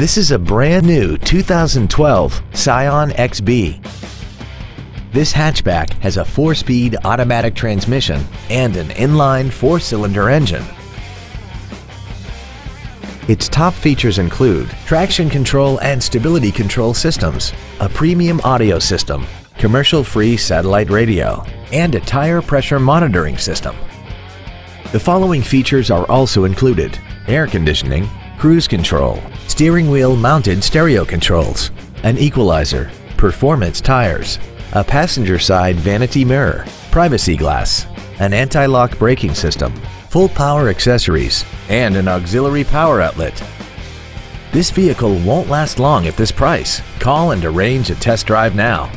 This is a brand new 2012 Scion XB. This hatchback has a four-speed automatic transmission and an inline four-cylinder engine. Its top features include traction control and stability control systems, a premium audio system, commercial-free satellite radio, and a tire pressure monitoring system. The following features are also included air conditioning, cruise control, steering wheel mounted stereo controls, an equalizer, performance tires, a passenger side vanity mirror, privacy glass, an anti-lock braking system, full power accessories, and an auxiliary power outlet. This vehicle won't last long at this price. Call and arrange a test drive now.